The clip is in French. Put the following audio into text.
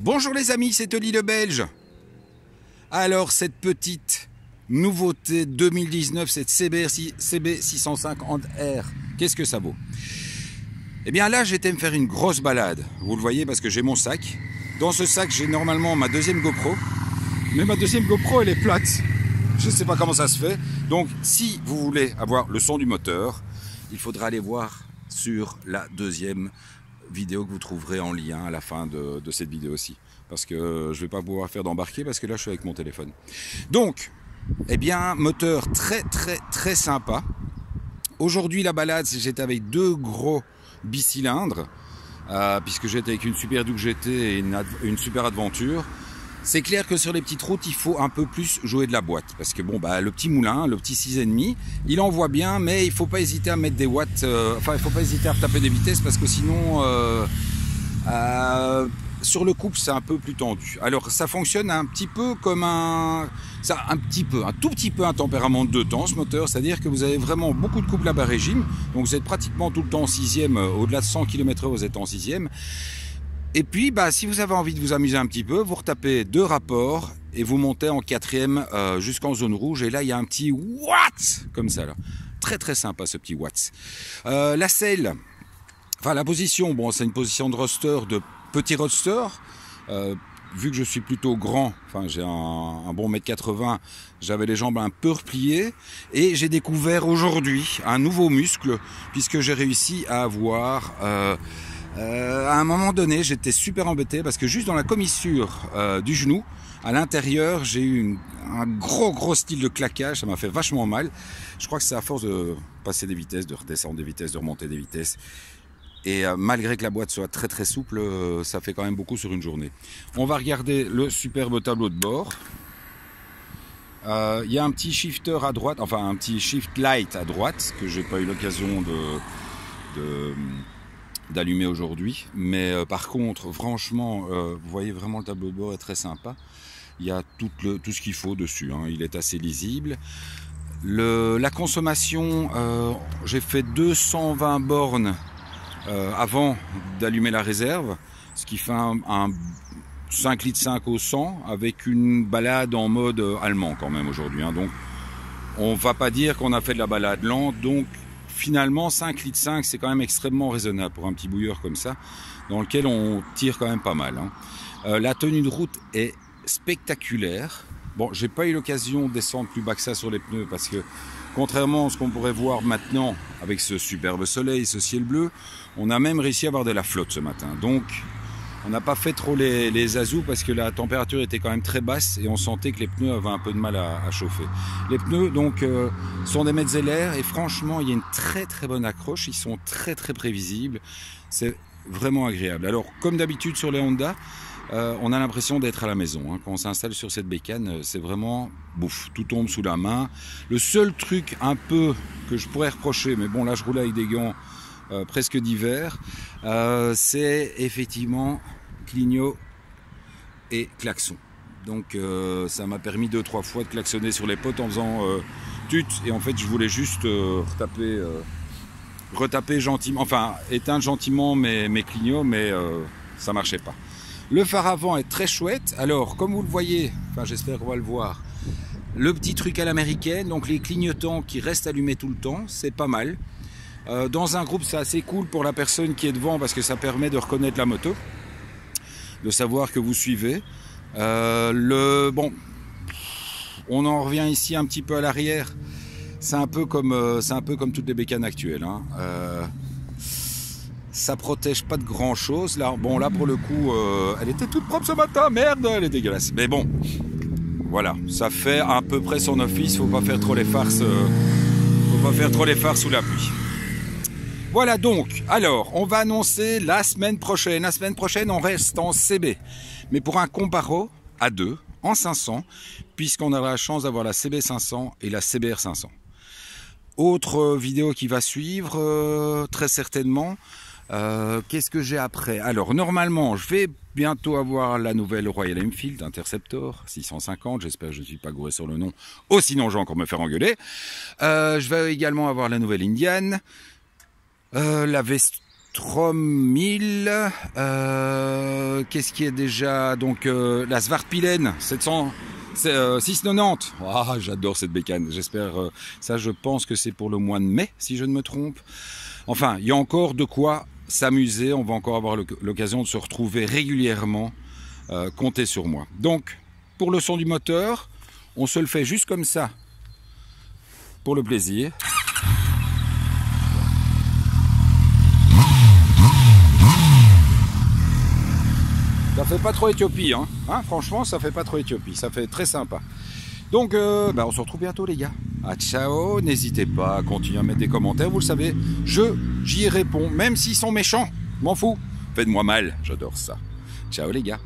Bonjour les amis, c'est Oli le Belge. Alors cette petite nouveauté 2019, cette CB650R, qu'est-ce que ça vaut? Eh bien là, j'étais me faire une grosse balade. Vous le voyez parce que j'ai mon sac. Dans ce sac, j'ai normalement ma deuxième GoPro. Mais ma deuxième GoPro, elle est plate. Je ne sais pas comment ça se fait. Donc si vous voulez avoir le son du moteur, il faudra aller voir sur la deuxième vidéo que vous trouverez en lien à la fin de, cette vidéo aussi. Parce que je vais pas pouvoir faire d'embarquer parce que là je suis avec mon téléphone. Donc, eh bien, moteur très très très sympa. Aujourd'hui la balade, j'étais avec deux gros bicylindres. Euh, puisque j'étais avec une super Duke GT et une, une super aventure. C'est clair que sur les petites routes, il faut un peu plus jouer de la boîte. Parce que bon, bah, le petit moulin, le petit 6,5, il envoie bien, mais il faut pas hésiter à mettre des watts. Euh, enfin, il faut pas hésiter à taper des vitesses parce que sinon, euh, euh, sur le couple, c'est un peu plus tendu. Alors, ça fonctionne un petit peu comme un. Ça, un petit peu, un tout petit peu un tempérament de deux temps, ce moteur. C'est-à-dire que vous avez vraiment beaucoup de couple à bas régime. Donc, vous êtes pratiquement tout le temps en sixième. Au-delà de 100 km/h, vous êtes en sixième. Et puis, bah, si vous avez envie de vous amuser un petit peu, vous retapez deux rapports et vous montez en quatrième euh, jusqu'en zone rouge. Et là, il y a un petit Watts comme ça. Là. Très très sympa ce petit Watts. Euh, la selle, enfin la position, bon, c'est une position de roster, de petit roster. Euh, vu que je suis plutôt grand, enfin j'ai un, un, bon mètre 80, j'avais les jambes un peu repliées et j'ai découvert aujourd'hui un nouveau muscle puisque j'ai réussi à avoir euh, à un moment donné, j'étais super embêté parce que juste dans la commissure euh, du genou, à l'intérieur, j'ai eu un gros gros style de claquage, ça m'a fait vachement mal. Je crois que c'est à force de passer des vitesses, de redescendre des vitesses, de remonter des vitesses. Et euh, malgré que la boîte soit très très souple, ça fait quand même beaucoup sur une journée. On va regarder le superbe tableau de bord. Il y a un petit shifter à droite, enfin un petit shift light à droite que j'ai pas eu l'occasion de d'allumer aujourd'hui. Mais euh, par contre, franchement, euh, vous voyez vraiment le tableau de bord est très sympa. Il y a tout, le, tout ce qu'il faut dessus. Hein. Il est assez lisible. Le, la consommation, euh, j'ai fait 220 bornes avant d'allumer la réserve, ce qui fait un, un 5 litres 5 au 100 avec une balade en mode allemand quand même aujourd'hui. Hein. Donc on va pas dire qu'on a fait de la balade lente, donc finalement 5 litres 5 c'est quand même extrêmement raisonnable pour un petit bouilleur comme ça dans lequel on tire quand même pas mal hein. euh, la tenue de route est spectaculaire bon j'ai pas eu l'occasion de descendre plus bas que ça sur les pneus parce que contrairement à ce qu'on pourrait voir maintenant avec ce superbe soleil ce ciel bleu on a même réussi à avoir de la flotte ce matin donc on n'a pas fait trop les, les azous parce que la température était quand même très basse et on sentait que les pneus avaient un peu de mal à, chauffer. Les pneus donc euh, sont des Metzeler et franchement il y a une très très bonne accroche, ils sont très très prévisibles, c'est vraiment agréable. Alors comme d'habitude sur les Honda, euh, on a l'impression d'être à la maison. Hein. Quand on s'installe sur cette bécane, euh, c'est vraiment bouffe, tout tombe sous la main. Le seul truc un peu que je pourrais reprocher, mais bon là je roule avec des gants presque d'hiver, euh, c'est effectivement clignot et klaxon. Donc euh, ça m'a permis deux trois fois de klaxonner sur les potes en faisant tut et en fait je voulais juste retaper, retaper gentiment, enfin éteindre gentiment mes, mes clignots mais ça marchait pas. Le phare avant est très chouette. Alors comme vous le voyez, enfin j'espère qu'on va le voir, le petit truc à l'américaine, donc les clignotants qui restent allumés tout le temps, c'est pas mal. Euh, dans un groupe, c'est assez cool pour la personne qui est devant parce que ça permet de reconnaître la moto, de savoir que vous suivez. Euh, le bon, on en revient ici un petit peu à l'arrière. C'est un peu comme euh, c'est un peu comme toutes les bécanes actuelles. Hein. ça protège pas de grand chose. Là, bon, là pour le coup, elle était toute propre ce matin. Merde, elle est dégueulasse. Mais bon, voilà, ça fait à peu près son office. Faut pas faire trop les farces. faut pas faire trop les farces sous la pluie. Voilà donc, alors, on va annoncer la semaine prochaine. La semaine prochaine, on reste en CB. Mais pour un comparo à deux, en 500, puisqu'on aura la chance d'avoir la CB 500 et la CBR 500. Autre vidéo qui va suivre, euh, très certainement. Euh, qu'est-ce que j'ai après? Alors, normalement, je vais bientôt avoir la nouvelle Royal Enfield Interceptor 650. J'espère que je ne suis pas gouré sur le nom. Oh, sinon, je vais encore me faire engueuler. Euh, je vais également avoir la nouvelle Indian. Euh, la 3000. Euh, Qu'est-ce qui est déjà Donc euh, la Svartpilen 700. 690. Ah, j'adore cette bécane. J'espère. Ça, je pense que c'est pour le mois de mai, si je ne me trompe. Enfin, il y a encore de quoi s'amuser. On va encore avoir l'occasion de se retrouver régulièrement. Comptez sur moi. Donc, pour le son du moteur, on se le fait juste comme ça, pour le plaisir. Fait pas trop Éthiopie, hein. hein. Franchement, ça fait pas trop Éthiopie. Ça fait très sympa. Donc, euh, bah, on se retrouve bientôt, les gars. Ah, ciao. N'hésitez pas à continuer à mettre des commentaires. Vous le savez, je j'y réponds, même s'ils sont méchants. M'en fous. Faites-moi mal. J'adore ça. Ciao, les gars.